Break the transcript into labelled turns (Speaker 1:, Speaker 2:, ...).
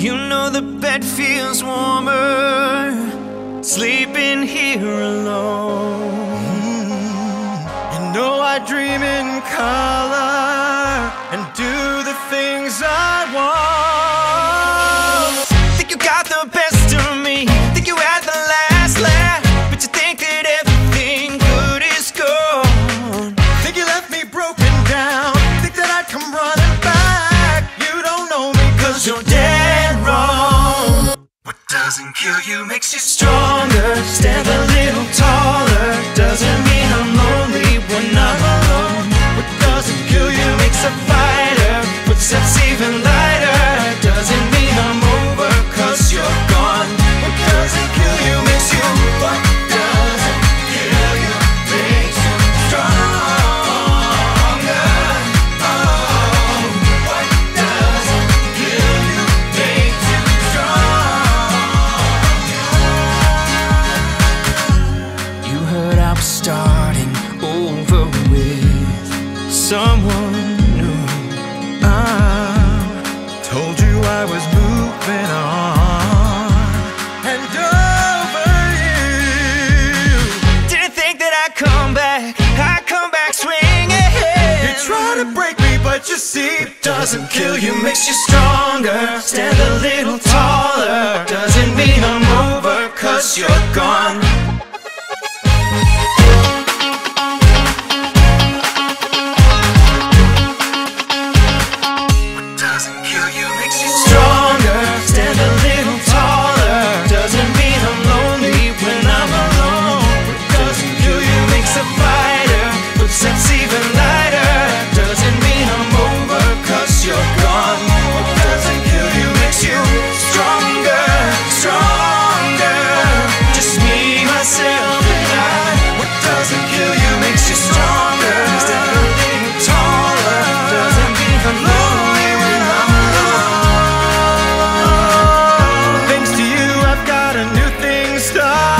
Speaker 1: You know the bed feels warmer Sleeping here alone.
Speaker 2: You know I dream in color And do the things I want.
Speaker 1: Think you got the best of me Think you had the last laugh But you think that everything good is gone.
Speaker 2: Think you left me broken down Think that I'd come running back. You don't know me cause you're dead
Speaker 1: doesn't kill you makes you stronger. Stand a little taller. Doesn't mean I'm lonely when I'm alone.
Speaker 2: What doesn't kill you
Speaker 1: Makes a fighter. Footsteps even
Speaker 2: and over you.
Speaker 1: Didn't think that I'd come back. I'd come back swinging.
Speaker 2: You try to break me, but you see, it doesn't kill you, makes you stronger.
Speaker 1: Stand a little taller.
Speaker 2: New